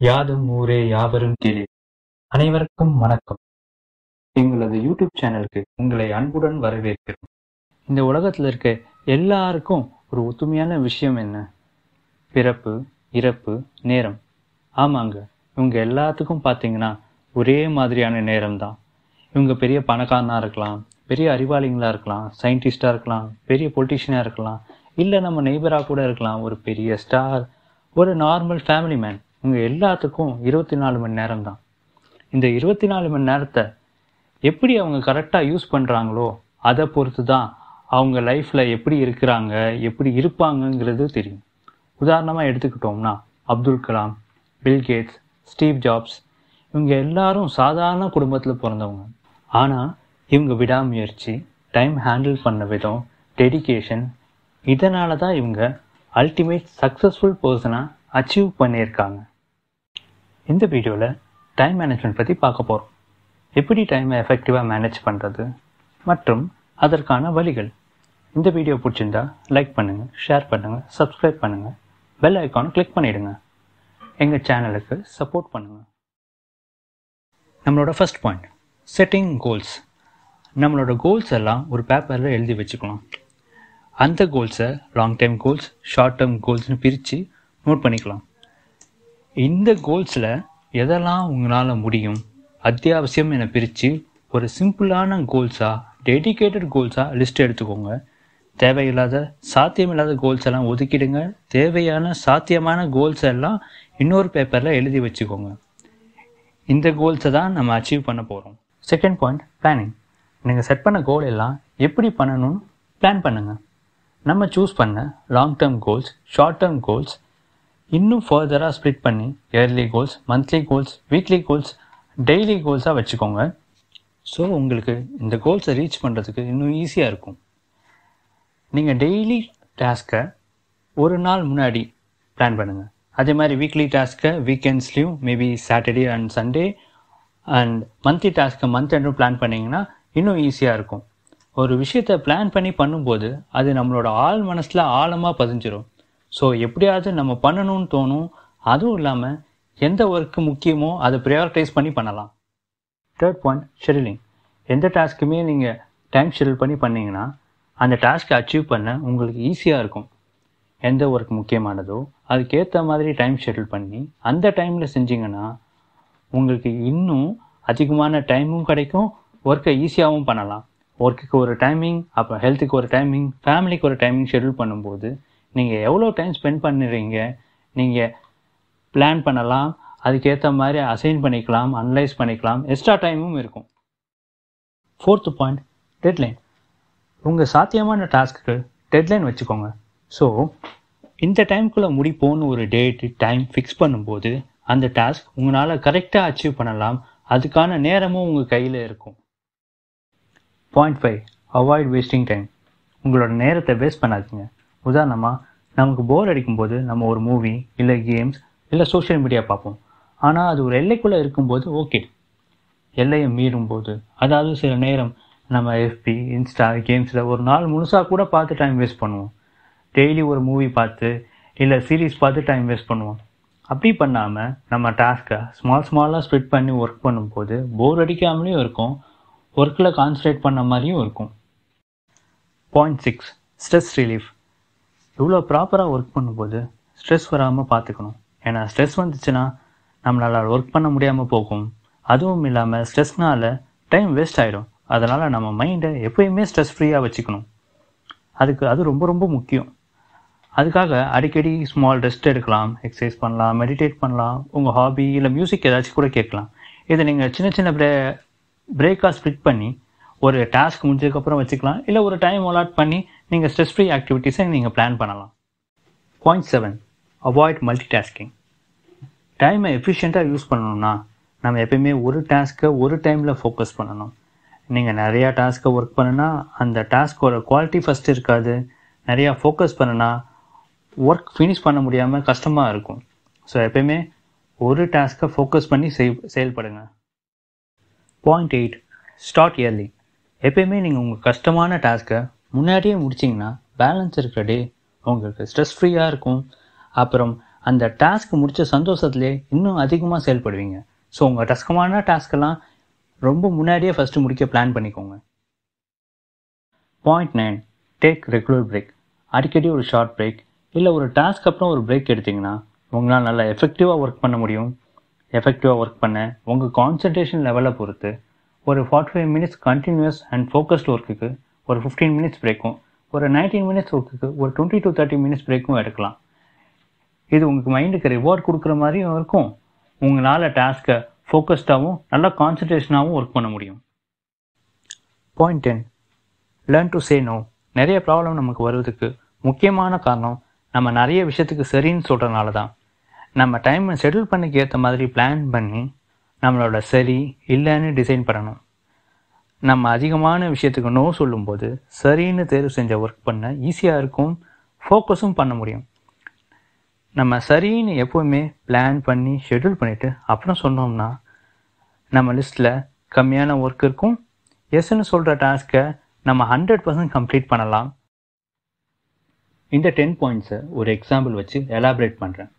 யாதும் ஊரே யாவரும் கேளு அனைவருக்கும் வணக்கம். எங்களது யூடியூப் சேனலுக்கு உங்களை அன்புடன் வரவேற்கிறோம். இந்த உலகத்தில் இருக்க எல்லாருக்கும் ஒரு ஒத்துமையான விஷயம் என்ன? பிறப்பு இறப்பு நேரம். ஆமாங்க இவங்க எல்லாத்துக்கும் பார்த்தீங்கன்னா ஒரே மாதிரியான நேரம் தான் இவங்க பெரிய பணக்காரனாக இருக்கலாம் பெரிய அறிவாளிங்களாக இருக்கலாம் சயின்டிஸ்டாக இருக்கலாம் பெரிய பொலிட்டிஷியனாக இருக்கலாம் இல்லை நம்ம நெய்பராக கூட இருக்கலாம் ஒரு பெரிய ஸ்டார் ஒரு நார்மல் ஃபேமிலி மேன் இவங்க எல்லாத்துக்கும் இருபத்தி நாலு மணி நேரம் தான் இந்த இருபத்தி நாலு மணி நேரத்தை எப்படி அவங்க கரெக்டாக யூஸ் பண்ணுறாங்களோ அதை பொறுத்து தான் அவங்க லைஃப்பில் எப்படி இருக்கிறாங்க எப்படி இருப்பாங்கங்கிறது தெரியும். உதாரணமாக எடுத்துக்கிட்டோம்னா Abdul Kalam Bill Gates Steve Jobs இவங்க எல்லாரும் சாதாரண குடும்பத்தில் பிறந்தவங்க. ஆனால் இவங்க விடாமுயற்சி டைம் ஹேண்டில் பண்ண விதம் டெடிகேஷன் இதனால தான் இவங்க அல்டிமேட் சக்ஸஸ்ஃபுல் பர்சனாக அச்சீவ் பண்ணியிருக்காங்க. இந்த வீடியோவில் டைம் மேனேஜ்மெண்ட் பற்றி பார்க்க போகிறோம் எப்படி டைமை எஃபெக்டிவாக மேனேஜ் பண்ணுறது மற்றும் அதற்கான வழிகள். இந்த வீடியோ பிடிச்சிருந்தா லைக் பண்ணுங்கள் ஷேர் பண்ணுங்கள் சப்ஸ்கிரைப் பண்ணுங்கள் பெல் ஐக்கானை கிளிக் பண்ணிவிடுங்க எங்கள் சேனலுக்கு சப்போர்ட் பண்ணுங்கள் நம்மளோட ஃபர்ஸ்ட் பாயிண்ட் செட்டிங் கோல்ஸ் நம்மளோட கோல்ஸ் எல்லாம் ஒரு பேப்பரில் எழுதி வச்சுக்கலாம். அந்த கோல்ஸை long time goals short term கோல்ஸ்னு பிரித்து நோட் பண்ணிக்கலாம். இந்த கோல்ஸில் எதெல்லாம் உங்களால் முடியும்? அத்தியாவசியம் என பிரித்து ஒரு சிம்பிளான கோல்ஸாக டெடிகேட்டட் கோல்ஸாக லிஸ்ட் எடுத்துக்கோங்க. தேவையில்லாத சாத்தியமில்லாத கோல்ஸ் எல்லாம் ஒதுக்கிடுங்க. தேவையான சாத்தியமான கோல்ஸ் எல்லாம் இன்னொரு பேப்பரில் எழுதி வச்சுக்கோங்க. இந்த கோல்ஸை தான் நம்ம அச்சீவ் பண்ண போகிறோம் செகண்ட் பாயிண்ட் பிளானிங் நீங்கள் செட் பண்ண கோல் எல்லாம் எப்படி பண்ணணும்னு பிளான் பண்ணுங்கள் நம்ம சூஸ் பண்ண long term goals short term goals இன்னும் ஃபர்தராக ஸ்ப்ளிட் பண்ணி yearly goals monthly goals weekly goals daily கோல்ஸாக வச்சுக்கோங்க. ஸோ உங்களுக்கு இந்த கோல்ஸை ரீச் பண்ணுறதுக்கு இன்னும் ஈஸியாக இருக்கும். நீங்கள் டெய்லி டாஸ்க்கை ஒரு நாள் முன்னாடி பிளான் பண்ணுங்கள் அதே மாதிரி வீக்லி டாஸ்க்கை வீக்கெண்ட்ஸ்லேயும் maybe Saturday and Sunday and monthly டாஸ்க்கை மந்த் எண்டும் பிளான் பண்ணிங்கன்னா இன்னும் ஈஸியாக இருக்கும். ஒரு விஷயத்தை பிளான் பண்ணி பண்ணும்போது அது நம்மளோட ஆள் மனசில் ஆழமாக பதிஞ்சிடும் ஸோ எப்படியாவது நம்ம பண்ணணும்னு தோணும். அதுவும் இல்லாமல் எந்த ஒர்க்கு முக்கியமோ அதை ப்ரையாரிட்டைஸ் பண்ணி பண்ணலாம். தேர்ட் பாயிண்ட் ஷெடியூலிங் எந்த டாஸ்க்குமே நீங்கள் டைம் ஷெடியூல் பண்ணி பண்ணிங்கன்னா அந்த டாஸ்க்கை அச்சீவ் பண்ண உங்களுக்கு ஈஸியாக இருக்கும். எந்த ஒர்க் முக்கியமானதோ அதுக்கேற்ற மாதிரி டைம் ஷெடியூல் பண்ணி அந்த டைமில் செஞ்சிங்கன்னா உங்களுக்கு இன்னும் அதிகமான டைமும் கிடைக்கும் ஒர்க்கை ஈஸியாகவும் பண்ணலாம். ஒர்க்குக்கு ஒரு டைமிங் அப்போ ஹெல்த்துக்கு ஒரு டைமிங் ஃபேமிலிக்கு ஒரு டைமிங் ஷெடியூல் பண்ணும்போது நீங்கள் எவ்வளோ டைம் ஸ்பெண்ட் பண்ணுறீங்க? நீங்கள் பிளான் பண்ணலாம் அதுக்கேற்ற மாதிரி அசைன் பண்ணிக்கலாம் அனலைஸ் பண்ணிக்கலாம். எக்ஸ்ட்ரா டைமும் இருக்கும். ஃபோர்த்து பாயிண்ட் டெட்லைன் உங்கள் சாத்தியமான டாஸ்க்கு டெட்லைன் வச்சுக்கோங்க. ஸோ இந்த டைம்குள்ளே முடிப்போன்னு ஒரு டேட்டு டைம் ஃபிக்ஸ் பண்ணும்போது அந்த டாஸ்க் உங்களால் கரெக்டாக அச்சீவ் பண்ணலாம். அதுக்கான நேரமும் உங்கள் கையில் இருக்கும். Point five avoid wasting time உங்களோட நேரத்தை வேஸ்ட் பண்ணாதீங்க. உதாரணமாக நமக்கு போர் அடிக்கும்போது நம்ம ஒரு மூவி இல்லை கேம்ஸ் இல்லை சோஷியல் மீடியா பார்ப்போம். ஆனால் அது ஒரு எல்லைக்குள்ளே இருக்கும்போது ஓகே எல்லையை மீறும்போது. அதாவது சில நேரம் நம்ம எஃபி இன்ஸ்டா கேம்ஸில் ஒரு நாள் முழுசாக கூட பார்த்து டைம் வேஸ்ட் பண்ணுவோம். டெய்லி ஒரு மூவி பார்த்து இல்லை சீரீஸ் பார்த்து டைம் வேஸ்ட் பண்ணுவோம். அப்படி பண்ணாமல் நம்ம டாஸ்க்கை ஸ்மால் ஸ்மாலாக ஸ்ப்ளிட் பண்ணி ஒர்க் பண்ணும்போது போர் அடிக்காமலேயும் இருக்கும். ஒர்க்கில் கான்சன்ட்ரேட் பண்ண மாதிரியும் இருக்கும். பாயிண்ட் சிக்ஸ் ஸ்ட்ரெஸ் ரிலீஃப் இவ்வளோ ப்ராப்பராக ஒர்க் பண்ணும்போது ஸ்ட்ரெஸ் வராமல் பார்த்துக்கணும் ஏன்னா ஸ்ட்ரெஸ் வந்துச்சுன்னா நம்மளால் ஒர்க் பண்ண முடியாமல் போகும். அதுவும் இல்லாமல் ஸ்ட்ரெஸ்னால் டைம் வேஸ்ட் ஆகிடும் அதனால் நம்ம மைண்டை எப்போயுமே ஸ்ட்ரெஸ் ஃப்ரீயாக வச்சுக்கணும். அதுக்கு அது ரொம்ப ரொம்ப முக்கியம். அதுக்காக அடிக்கடி ஸ்மால் ரெஸ்ட் எடுக்கலாம் எக்ஸசைஸ் பண்ணலாம் மெடிடேட் பண்ணலாம் உங்கள் ஹாபி இல்லை மியூசிக் ஏதாச்சும் கூட கேட்கலாம். இதை நீங்கள் சின்ன சின்ன பிரே பிரேக்காக ஸ்ப்ளிட் பண்ணி ஒரு டாஸ்க் முடிஞ்சதுக்கப்புறம் வச்சுக்கலாம். இல்லை ஒரு டைம் அலாட் பண்ணி நீங்கள் ஸ்ட்ரெஸ் ஃப்ரீ ஆக்டிவிட்டீஸை நீங்கள் பிளான் பண்ணலாம் point seven avoid multitasking டைமை எஃபிஷியண்ட்டாக யூஸ் பண்ணணும்னா நம்ம எப்பயுமே ஒரு டாஸ்க்கை ஒரு டைமில் ஃபோக்கஸ் பண்ணணும். நீங்கள் நிறையா டாஸ்க்கை ஒர்க் பண்ணுனா அந்த டாஸ்க்கோட குவாலிட்டி ஃபஸ்ட்டு இருக்காது. நிறையா ஃபோக்கஸ் பண்ணுனா ஒர்க் ஃபினிஷ் பண்ண முடியாமல் கஷ்டமாக இருக்கும். ஸோ எப்பயுமே ஒரு டாஸ்க்கை ஃபோக்கஸ் பண்ணி செய் செயல்படுங்க. பாயிண்ட் எயிட் ஸ்டார்ட் இயர்லி எப்பயுமே நீங்கள் உங்கள் கஷ்டமான டாஸ்க்கை முன்னாடியே முடிச்சிங்கன்னா பேலன்ஸ் இருக்கிற டே உங்களுக்கு ஸ்ட்ரெஸ் ஃப்ரீயாக இருக்கும். அப்புறம் அந்த டாஸ்க் முடித்த சந்தோஷத்துலேயே இன்னும் அதிகமாக செயல்படுவீங்க. ஸோ உங்கள் டஸ்கமான டாஸ்க்கெல்லாம் ரொம்ப முன்னாடியே ஃபஸ்ட்டு முடிக்க பிளான் பண்ணிக்கோங்க. Point nine take regular break அடிக்கடி ஒரு ஷார்ட் பிரேக் இல்லை ஒரு டாஸ்க் அப்புறம் ஒரு பிரேக் எடுத்திங்கன்னா உங்களால் நல்லா எஃபெக்டிவாக ஒர்க் பண்ண முடியும். எஃபெக்டிவாக ஒர்க் பண்ண உங்கள் கான்சன்ட்ரேஷன் லெவலை பொறுத்து ஒரு forty five minutes continuous and focused ஒர்க்குக்கு ஒரு ஃபிஃப்டீன் மினிட்ஸ் பிரேக்கும் ஒரு நைன்டீன் மினிட்ஸ் ஒர்க்குக்கு ஒரு டுவெண்ட்டி டு தேர்ட்டி மினிட்ஸ் பிரேக்கும் எடுக்கலாம். இது உங்களுக்கு மைண்டுக்கு ரிவார்ட் கொடுக்குற மாதிரியும் இருக்கும். உங்களால் டாஸ்க்கை ஃபோக்கஸ்டாகவும் நல்லா கான்சன்ட்ரேஷனாகவும் ஒர்க் பண்ண முடியும். Point ten learn to say no நிறைய ப்ராப்ளம் நமக்கு வருவதுக்கு முக்கியமான காரணம் நம்ம நிறைய விஷயத்துக்கு சரின்னு சொல்கிறனால தான். நம்ம டைமை ஷெடியூல் பண்ணிக்கு ஏற்ற மாதிரி பிளான் பண்ணி நம்மளோட சரி இல்லைன்னு டிசைன் பண்ணணும். நம்ம அதிகமான விஷயத்துக்கு நோ சொல்லும்போது சரின்னு தேர்வு செஞ்ச ஒர்க் பண்ண ஈஸியாக இருக்கும் ஃபோக்கஸும் பண்ண முடியும். நம்ம சரின்னு எப்போவுமே பிளான் பண்ணி ஷெடியூல் பண்ணிவிட்டு அப்புறம் சொன்னோம்னா நம்ம லிஸ்ட்டில் கம்மியான ஒர்க் இருக்கும். எஸ்ன்னு சொல்கிற டாஸ்க்கை நம்ம ஹண்ட்ரட் பர்சன்ட் கம்ப்ளீட் பண்ணலாம். இந்த டென் பாயிண்ட்ஸை ஒரு எக்ஸாம்பிள் வச்சு எலாபரேட் பண்ணுறேன்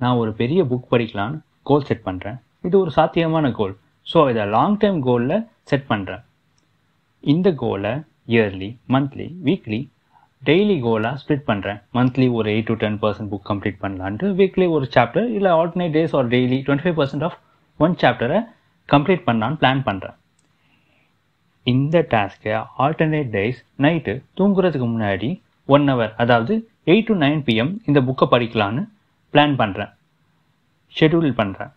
நான் ஒரு பெரிய புக் படிக்கலான்னு கோல் செட் பண்ணுறேன் இது ஒரு சாத்தியமான கோல் ஸோ இதை லாங் டைம் கோலில் செட் பண்ணுறேன் இந்த கோலை இயர்லி மந்த்லி வீக்லி டெய்லி கோலாக ஸ்ப்ளிட் பண்ணுறேன் மந்த்லி ஒரு eight to ten percent book complete பண்ணலான்ட்டு வீக்லி ஒரு சாப்டர் இல்லை alternate days or daily twenty five percent of one சாப்டரை complete பண்ணலான்னு பிளான் பண்ணுறேன் இந்த டாஸ்க்கை ஆல்டர்னேட் டேஸ் நைட்டு தூங்குறதுக்கு முன்னாடி ஒன் ஹவர் அதாவது எயிட் டு நைன் பிஎம் இந்த புக்கை படிக்கலான்னு பிளான் பண்ணுறேன் ஷெடியூல் பண்ணுறேன்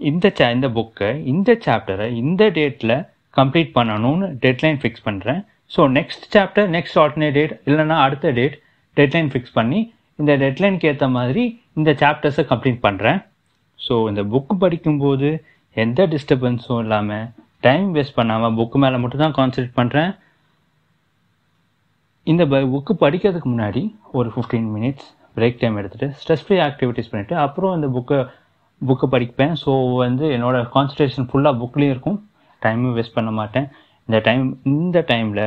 இந்த சா இந்த புக்கை இந்த சாப்டரை இந்த டேட்டில் கம்ப்ளீட் பண்ணணும்னு டெட்லைன் ஃபிக்ஸ் பண்ணுறேன் so next chapter next alternate date இல்லைனா அடுத்த டேட் டெட்லைன் ஃபிக்ஸ் பண்ணி இந்த டெட்லைனுக்கு ஏற்ற மாதிரி இந்த சாப்டர்ஸை கம்ப்ளீட் பண்ணுறேன் ஸோ இந்த புக்கு படிக்கும்போது எந்த டிஸ்டர்பன்ஸும் இல்லாமல் டைம் வேஸ்ட் பண்ணாமல் புக்கு மேலே மட்டும் தான் கான்சன்ட்ரேட் பண்ணுறேன் இந்த புக்கு படிக்கிறதுக்கு முன்னாடி ஒரு ஃபிஃப்டீன் மினிட்ஸ் பிரேக் டைம் எடுத்துகிட்டு ஸ்ட்ரெஸ் ஃப்ரீ ஆக்டிவிட்டீஸ் பண்ணிவிட்டு அப்புறம் இந்த புக்கை புக்கை படிப்பேன். ஸோ வந்து என்னோடய கான்சன்ட்ரேஷன் ஃபுல்லாக புக்லேயும் இருக்கும். டைமும் வேஸ்ட் பண்ண மாட்டேன். இந்த டைம் இந்த டைமில்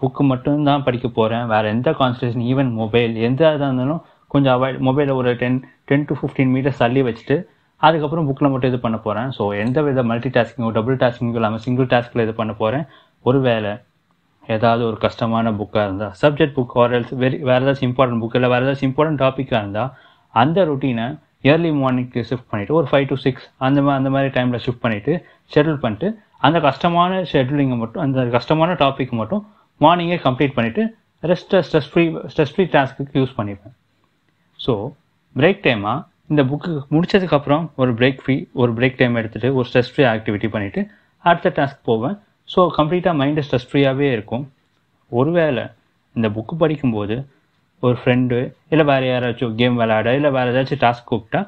புக்கு மட்டும்தான் படிக்க போகிறேன் வேறு எந்த கான்சன்ட்ரேஷன் ஈவன் மொபைல் எந்த இதாக இருந்தாலும் கொஞ்சம் அவாய்ட் மொபைலில் ஒரு ten ten to fifteen metres தள்ளி வச்சுட்டு அதுக்கப்புறம் புக்கில் மட்டும் இது பண்ண போகிறேன் ஸோ எந்த வித மல்டி டாஸ்கிங்கோ டபுள் டாஸ்கிங்கோ இல்லாமல் சிங்கிள் டாஸ்கில் இது பண்ண போகிறேன் ஒரு வேலை ஏதாவது ஒரு கஷ்டமான புக்காக இருந்தால் சப்ஜெக்ட் புக் ஆர்எல்ஸ் வெரி வேறு ஏதாச்சும் இம்பார்ட்டன்ட் புக் இல்லை வேறு ஏதாச்சும் இம்பார்ட்டன்ட் டாப்பிக்காக இருந்தால் அந்த ருட்டீனை ஏர்லி மார்னிங்க்கு ஷிஃப்ட் பண்ணிவிட்டு ஒரு ஃபைவ் டு சிக்ஸ் அந்த மாதிரி அந்த மாதிரி டைமில் ஷிஃப்ட் பண்ணிவிட்டு ஷெட்யூல் பண்ணிட்டு அந்த கஷ்டமான ஷெட்யூலிங்கை மட்டும் அந்த கஷ்டமான டாபிக் மட்டும் மார்னிங்கே கம்ப்ளீட் பண்ணிவிட்டு ரெஸ்ட்டை ஸ்ட்ரெஸ் ஃப்ரீ ஸ்ட்ரெஸ் ஃப்ரீ டாஸ்க்கு யூஸ் பண்ணிப்பேன். ஸோ பிரேக் டைமாக இந்த புக்கு முடிச்சதுக்கப்புறம் ஒரு பிரேக் ஃப்ரீ ஒரு பிரேக் டைம் எடுத்துகிட்டு ஒரு ஸ்ட்ரெஸ் ஃப்ரீ ஆக்டிவிட்டி பண்ணிவிட்டு அடுத்த டாஸ்க் போவேன். ஸோ கம்ப்ளீட்டாக மைண்டு ஸ்ட்ரெஸ் ஃப்ரீயாகவே இருக்கும். ஒருவேளை இந்த புக்கு படிக்கும்போது ஒரு ஃப்ரெண்டு இல்லை வேறு யாராச்சும் கேம் விளையாட இல்லை வேறு ஏதாச்சும் டாஸ்க் கூப்பிட்டா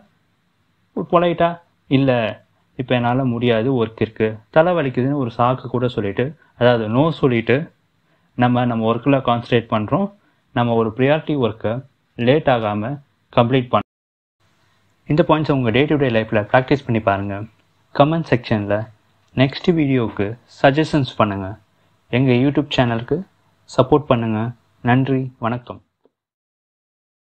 பொலைட்டா? இல்லை இப்போ என்னால் முடியாது ஒர்க் இருக்குது தலை வலிக்குதுன்னு ஒரு சாக்கு கூட சொல்லிவிட்டு அதாவது நோ சொல்லிவிட்டு நம்ம நம்ம ஒர்க்கில் கான்சன்ட்ரேட் பண்ணுறோம் நம்ம ஒரு ப்ரியாரிட்டி ஒர்க்கை லேட் ஆகாமல் கம்ப்ளீட் பண்ண இந்த பாயிண்ட்ஸை உங்கள் டே டு டே லைஃப்பில் ப்ராக்டிஸ் பண்ணி பாருங்கள் கமெண்ட் செக்ஷனில் நெக்ஸ்ட் வீடியோவுக்கு சஜஷன்ஸ் பண்ணுங்கள் எங்கள் யூடியூப் சேனலுக்கு சப்போர்ட் பண்ணுங்கள் நன்றி வணக்கம்.